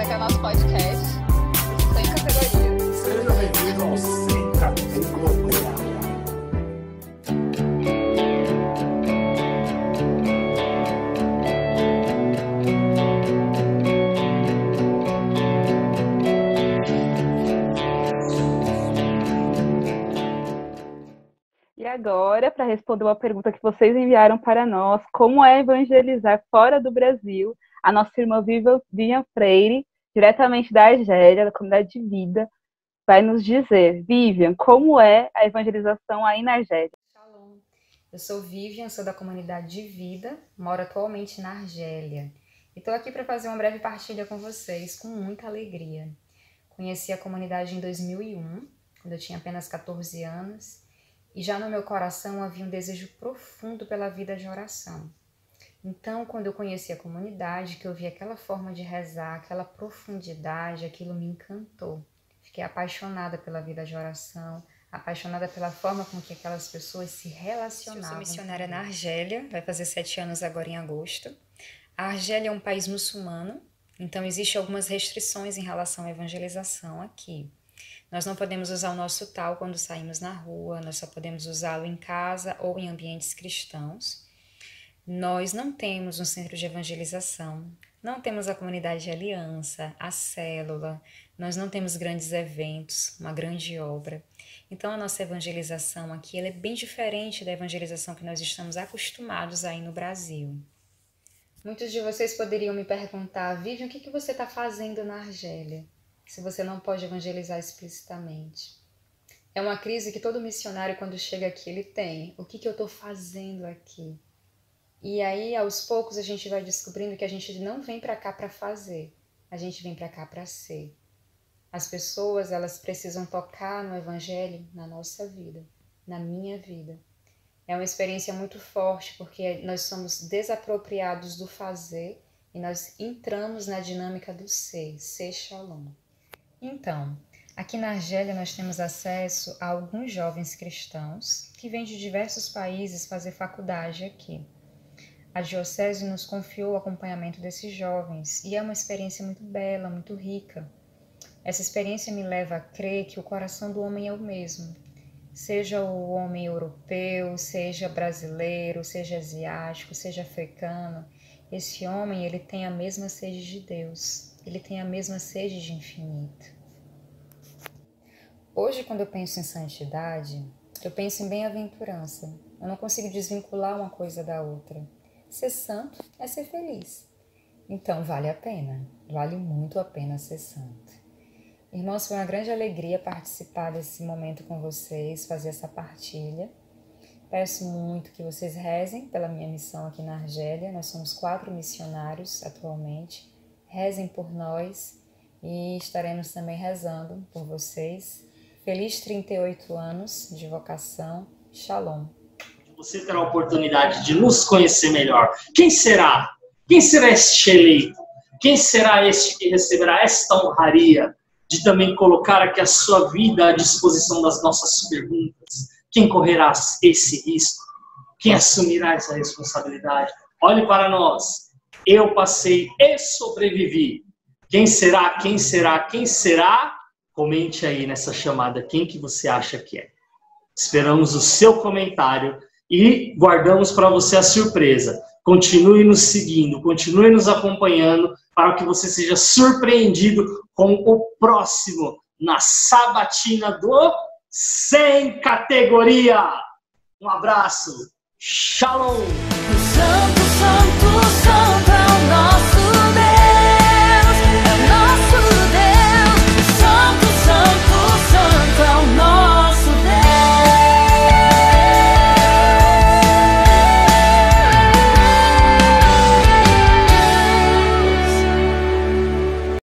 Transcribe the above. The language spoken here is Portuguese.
esse aqui é o nosso podcast, sem categoria. Seja bem-vindo ao Sem Categoria. E agora, para responder uma pergunta que vocês enviaram para nós, como é evangelizar fora do Brasil? A nossa irmã Vivian Freire, diretamente da Argélia, da comunidade de vida, vai nos dizer, Vivian, como é a evangelização aí na Argélia? Shalom. Eu sou Vivian, sou da comunidade de vida, moro atualmente na Argélia. E estou aqui para fazer uma breve partilha com vocês, com muita alegria. Conheci a comunidade em 2001, quando eu tinha apenas 14 anos, e já no meu coração havia um desejo profundo pela vida de oração. Então, quando eu conheci a comunidade, que eu vi aquela forma de rezar, aquela profundidade, aquilo me encantou. Fiquei apaixonada pela vida de oração, apaixonada pela forma com que aquelas pessoas se relacionavam. Eu sou missionária na Argélia, vai fazer sete anos agora em agosto. A Argélia é um país muçulmano, então existem algumas restrições em relação à evangelização aqui. Nós não podemos usar o nosso tal quando saímos na rua, nós só podemos usá-lo em casa ou em ambientes cristãos. Nós não temos um centro de evangelização, não temos a comunidade de aliança, a célula, nós não temos grandes eventos, uma grande obra. Então a nossa evangelização aqui é bem diferente da evangelização que nós estamos acostumados aí no Brasil. Muitos de vocês poderiam me perguntar, Vivian, o que, que você está fazendo na Argélia? Se você não pode evangelizar explicitamente. É uma crise que todo missionário, quando chega aqui, ele tem. O que, que eu estou fazendo aqui? E aí, aos poucos, a gente vai descobrindo que a gente não vem para cá para fazer, a gente vem para cá para ser. As pessoas, elas precisam tocar no evangelho na nossa vida, na minha vida. É uma experiência muito forte porque nós somos desapropriados do fazer e nós entramos na dinâmica do ser, ser shalom. Então, aqui na Argélia nós temos acesso a alguns jovens cristãos que vêm de diversos países fazer faculdade aqui. A Diocese nos confiou o acompanhamento desses jovens e é uma experiência muito bela, muito rica. Essa experiência me leva a crer que o coração do homem é o mesmo. Seja o homem europeu, seja brasileiro, seja asiático, seja africano, esse homem ele tem a mesma sede de Deus, ele tem a mesma sede de infinito. Hoje, quando eu penso em santidade, eu penso em bem-aventurança. Eu não consigo desvincular uma coisa da outra. Ser santo é ser feliz. Então, vale a pena, vale muito a pena ser santo. Irmãos, foi uma grande alegria participar desse momento com vocês, fazer essa partilha. Peço muito que vocês rezem pela minha missão aqui na Argélia. Nós somos quatro missionários atualmente. Rezem por nós e estaremos também rezando por vocês. Feliz 38 anos de vocação. Shalom. Você terá a oportunidade de nos conhecer melhor. Quem será? Quem será este eleito? Quem será este que receberá esta honraria de também colocar aqui a sua vida à disposição das nossas perguntas? Quem correrá esse risco? Quem assumirá essa responsabilidade? Olhe para nós. Eu passei e sobrevivi. Quem será? Quem será? Quem será? Comente aí nessa chamada quem que você acha que é. Esperamos o seu comentário e guardamos para você a surpresa. Continue nos seguindo, continue nos acompanhando para que você seja surpreendido com o próximo na sabatina do Sem Categoria. Um abraço. Shalom. Santo, Santo, Santo